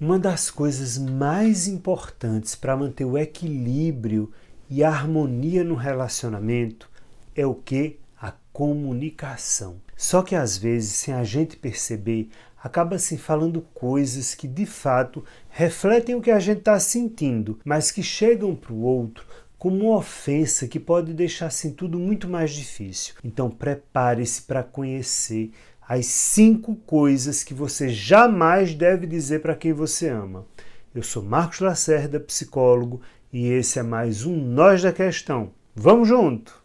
Uma das coisas mais importantes para manter o equilíbrio e a harmonia no relacionamento é o que? A comunicação. Só que às vezes, sem a gente perceber, acaba se falando coisas que de fato refletem o que a gente está sentindo, mas que chegam para o outro como uma ofensa que pode deixar assim tudo muito mais difícil. Então prepare-se para conhecer as cinco coisas que você jamais deve dizer para quem você ama. Eu sou Marcos Lacerda, psicólogo, e esse é mais um Nós da Questão. Vamos junto!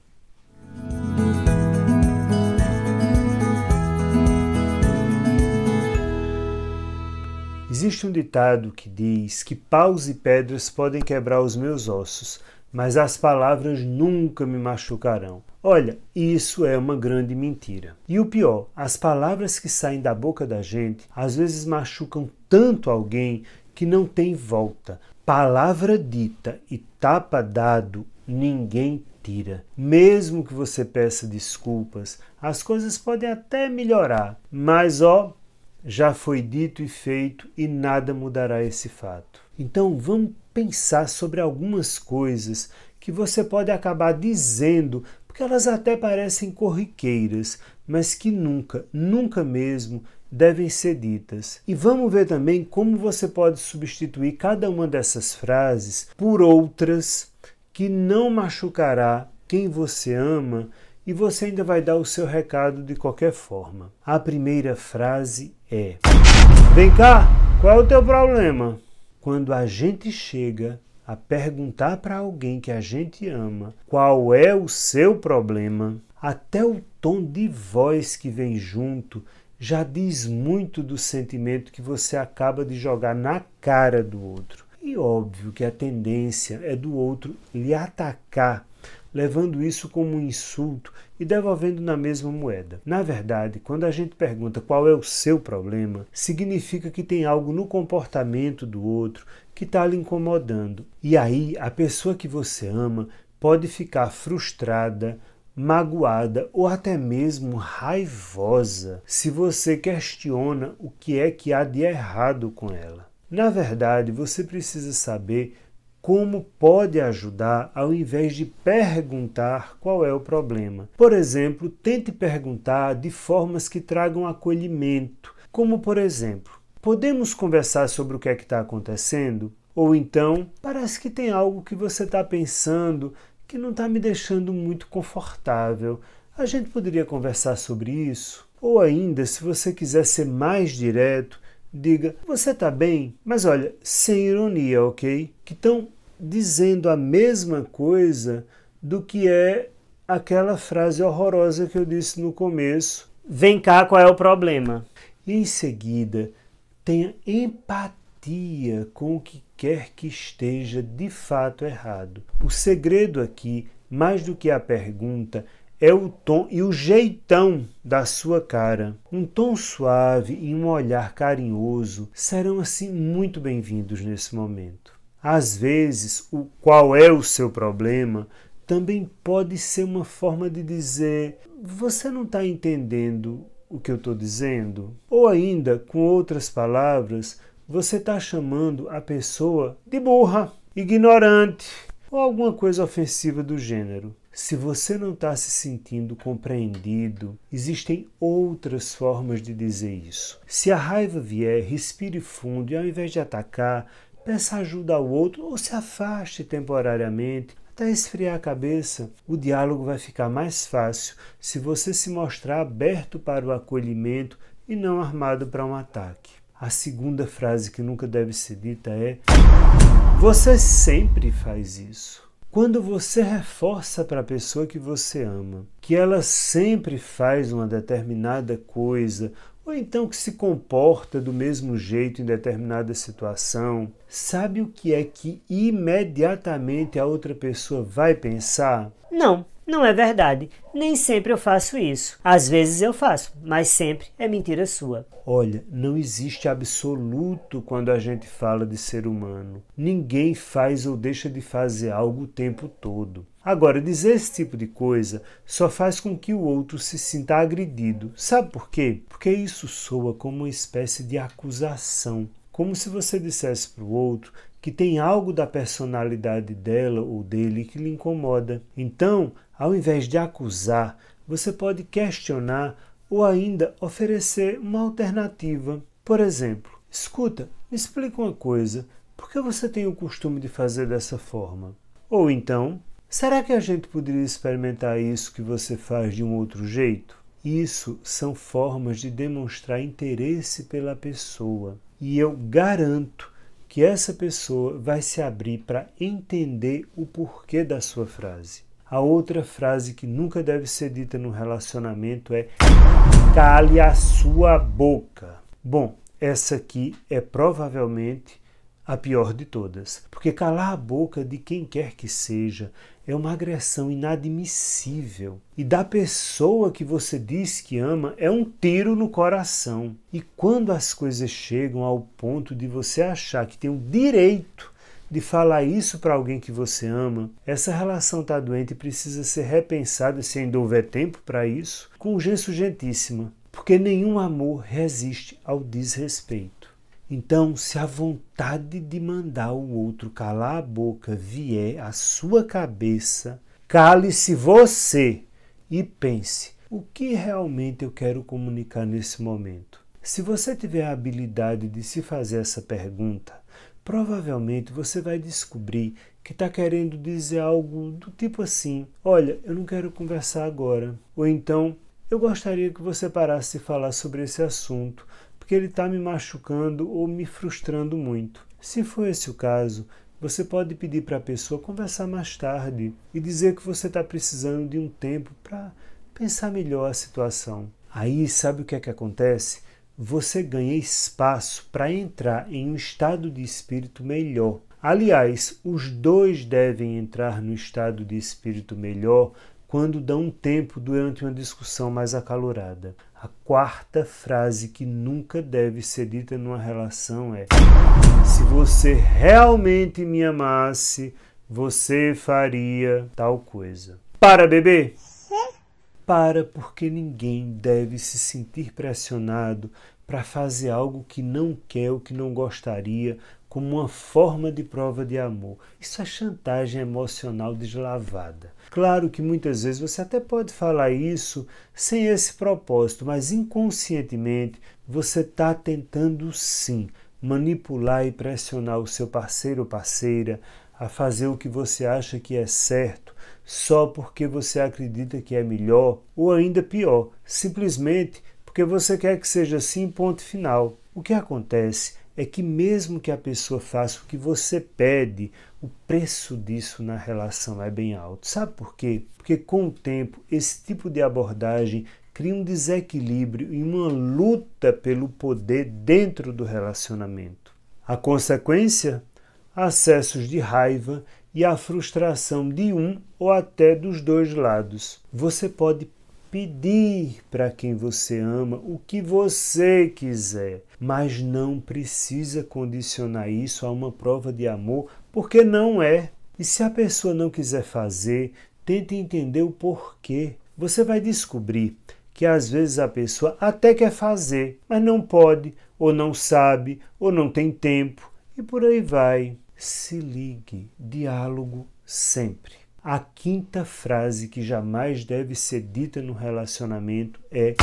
Existe um ditado que diz que paus e pedras podem quebrar os meus ossos, mas as palavras nunca me machucarão. Olha, isso é uma grande mentira. E o pior, as palavras que saem da boca da gente às vezes machucam tanto alguém que não tem volta. Palavra dita e tapa dado, ninguém tira. Mesmo que você peça desculpas, as coisas podem até melhorar, mas ó, já foi dito e feito e nada mudará esse fato. Então vamos pensar sobre algumas coisas que você pode acabar dizendo, porque elas até parecem corriqueiras, mas que nunca, nunca mesmo devem ser ditas. E vamos ver também como você pode substituir cada uma dessas frases por outras que não machucará quem você ama e você ainda vai dar o seu recado de qualquer forma. A primeira frase é: Vem cá, qual é o teu problema? quando a gente chega a perguntar para alguém que a gente ama qual é o seu problema, até o tom de voz que vem junto já diz muito do sentimento que você acaba de jogar na cara do outro. E óbvio que a tendência é do outro lhe atacar levando isso como um insulto e devolvendo na mesma moeda. Na verdade, quando a gente pergunta qual é o seu problema, significa que tem algo no comportamento do outro que está lhe incomodando. E aí a pessoa que você ama pode ficar frustrada, magoada ou até mesmo raivosa se você questiona o que é que há de errado com ela. Na verdade, você precisa saber como pode ajudar ao invés de perguntar qual é o problema. Por exemplo, tente perguntar de formas que tragam acolhimento, como por exemplo, podemos conversar sobre o que é que está acontecendo? Ou então, parece que tem algo que você está pensando que não está me deixando muito confortável. A gente poderia conversar sobre isso? Ou ainda, se você quiser ser mais direto, diga: Você está bem? Mas olha, sem ironia, ok? Que estão dizendo a mesma coisa do que é aquela frase horrorosa que eu disse no começo. Vem cá, qual é o problema? E em seguida, tenha empatia com o que quer que esteja de fato errado. O segredo aqui, mais do que a pergunta, é o tom e o jeitão da sua cara. Um tom suave e um olhar carinhoso serão assim muito bem-vindos nesse momento. Às vezes, o qual é o seu problema também pode ser uma forma de dizer: você não está entendendo o que eu estou dizendo? Ou ainda, com outras palavras, você está chamando a pessoa de burra, ignorante ou alguma coisa ofensiva do gênero. Se você não está se sentindo compreendido, existem outras formas de dizer isso. Se a raiva vier, respire fundo e ao invés de atacar, peça ajuda ao outro ou se afaste temporariamente até esfriar a cabeça. O diálogo vai ficar mais fácil se você se mostrar aberto para o acolhimento e não armado para um ataque. A segunda frase que nunca deve ser dita é: Você sempre faz isso. Quando você reforça para a pessoa que você ama que ela sempre faz uma determinada coisa ou então que se comporta do mesmo jeito em determinada situação, sabe o que é que imediatamente a outra pessoa vai pensar? Não, não é verdade. Nem sempre eu faço isso. Às vezes eu faço, mas sempre é mentira sua. Olha, não existe absoluto quando a gente fala de ser humano. Ninguém faz ou deixa de fazer algo o tempo todo. Agora, dizer esse tipo de coisa só faz com que o outro se sinta agredido. Sabe por quê? Porque isso soa como uma espécie de acusação como se você dissesse para o outro que tem algo da personalidade dela ou dele que lhe incomoda. Então, ao invés de acusar, você pode questionar ou ainda oferecer uma alternativa. Por exemplo, escuta, me explica uma coisa, por que você tem o costume de fazer dessa forma? Ou então, será que a gente poderia experimentar isso que você faz de um outro jeito? Isso são formas de demonstrar interesse pela pessoa. E eu garanto que essa pessoa vai se abrir para entender o porquê da sua frase. A outra frase que nunca deve ser dita no relacionamento é cale a sua boca. Bom, essa aqui é provavelmente a pior de todas, porque calar a boca de quem quer que seja é uma agressão inadmissível. E da pessoa que você diz que ama é um tiro no coração. E quando as coisas chegam ao ponto de você achar que tem o direito de falar isso para alguém que você ama, essa relação está doente e precisa ser repensada, se ainda houver tempo para isso, com urgência urgentíssima, porque nenhum amor resiste ao desrespeito. Então, se a vontade de mandar o outro calar a boca vier à sua cabeça, cale-se você e pense: o que realmente eu quero comunicar nesse momento? Se você tiver a habilidade de se fazer essa pergunta, provavelmente você vai descobrir que está querendo dizer algo do tipo assim: Olha, eu não quero conversar agora. Ou então, eu gostaria que você parasse de falar sobre esse assunto porque ele está me machucando ou me frustrando muito. Se for esse o caso, você pode pedir para a pessoa conversar mais tarde e dizer que você está precisando de um tempo para pensar melhor a situação. Aí, sabe o que é que acontece? Você ganha espaço para entrar em um estado de espírito melhor. Aliás, os dois devem entrar no estado de espírito melhor quando dão um tempo durante uma discussão mais acalorada. A quarta frase que nunca deve ser dita numa relação é: Se você realmente me amasse, você faria tal coisa. Para, bebê! Para, porque ninguém deve se sentir pressionado para fazer algo que não quer ou que não gostaria, como uma forma de prova de amor. Isso é chantagem emocional deslavada. Claro que muitas vezes você até pode falar isso sem esse propósito, mas inconscientemente você está tentando sim manipular e pressionar o seu parceiro ou parceira a fazer o que você acha que é certo só porque você acredita que é melhor, ou ainda pior, simplesmente porque você quer que seja assim, ponto final. O que acontece é que, mesmo que a pessoa faça o que você pede, o preço disso na relação é bem alto. Sabe por quê? Porque, com o tempo, esse tipo de abordagem cria um desequilíbrio e uma luta pelo poder dentro do relacionamento. A consequência? Acessos de raiva e a frustração de um ou até dos dois lados. Você pode pedir para quem você ama o que você quiser, mas não precisa condicionar isso a uma prova de amor, porque não é. E se a pessoa não quiser fazer, tente entender o porquê. Você vai descobrir que às vezes a pessoa até quer fazer, mas não pode, ou não sabe, ou não tem tempo, e por aí vai. Se ligue, diálogo sempre. A quinta frase que jamais deve ser dita no relacionamento é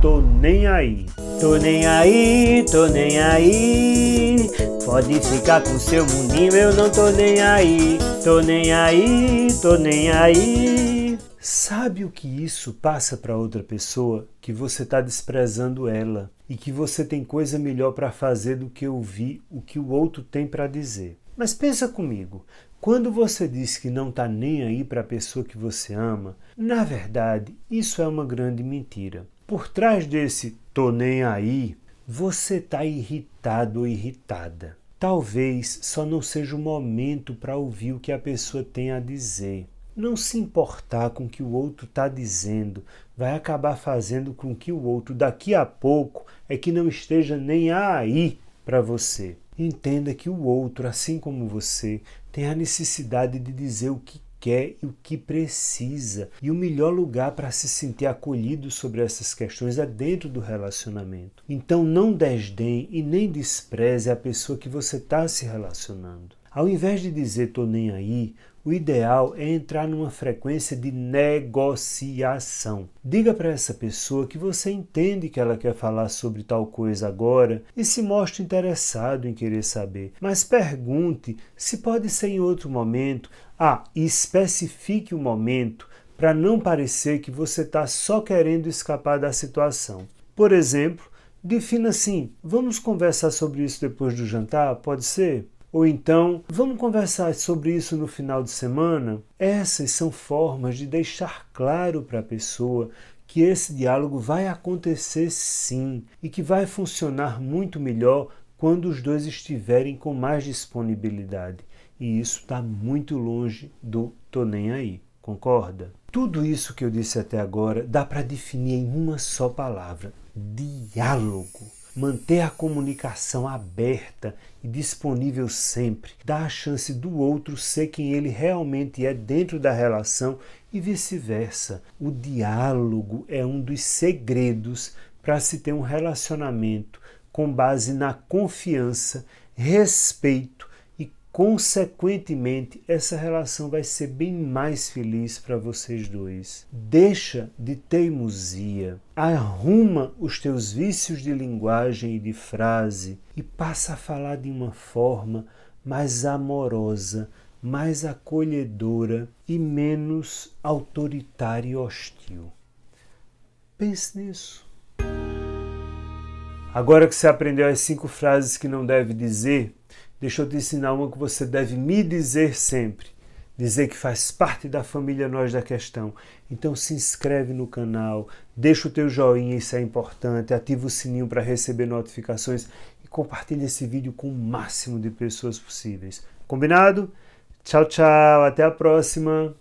Tô nem aí. Tô nem aí, tô nem aí. Pode ficar com seu mundinho, eu não tô nem aí. Tô nem aí, tô nem aí. Sabe o que isso passa para outra pessoa? Que você está desprezando ela e que você tem coisa melhor para fazer do que ouvir o que o outro tem para dizer. Mas pensa comigo, quando você diz que não está nem aí para a pessoa que você ama, na verdade, isso é uma grande mentira. Por trás desse tô nem aí, você está irritado ou irritada. Talvez só não seja o momento para ouvir o que a pessoa tem a dizer. Não se importar com o que o outro está dizendo vai acabar fazendo com que o outro daqui a pouco é que não esteja nem aí para você. Entenda que o outro, assim como você, tem a necessidade de dizer o que quer e o que precisa. E o melhor lugar para se sentir acolhido sobre essas questões é dentro do relacionamento. Então não desdenhe e nem despreze a pessoa que você está se relacionando. Ao invés de dizer tô nem aí, o ideal é entrar numa frequência de negociação. Diga para essa pessoa que você entende que ela quer falar sobre tal coisa agora e se mostre interessado em querer saber. Mas pergunte se pode ser em outro momento. Ah, e especifique o momento para não parecer que você está só querendo escapar da situação. Por exemplo, defina assim: vamos conversar sobre isso depois do jantar? Pode ser? Ou então, vamos conversar sobre isso no final de semana? Essas são formas de deixar claro para a pessoa que esse diálogo vai acontecer sim e que vai funcionar muito melhor quando os dois estiverem com mais disponibilidade. E isso está muito longe do tô nem aí, concorda? Tudo isso que eu disse até agora dá para definir em uma só palavra: diálogo. Manter a comunicação aberta e disponível sempre dá a chance do outro ser quem ele realmente é dentro da relação e vice-versa. O diálogo é um dos segredos para se ter um relacionamento com base na confiança, respeito Consequentemente, essa relação vai ser bem mais feliz para vocês dois. Deixa de teimosia, arruma os teus vícios de linguagem e de frase e passa a falar de uma forma mais amorosa, mais acolhedora e menos autoritária e hostil. Pense nisso. Agora que você aprendeu as cinco frases que não deve dizer, Deixa eu te ensinar uma que você deve me dizer sempre. Dizer que faz parte da família Nós da Questão. Então se inscreve no canal, deixa o teu joinha, isso é importante, ativa o sininho para receber notificações e compartilha esse vídeo com o máximo de pessoas possíveis. Combinado? Tchau, tchau, até a próxima!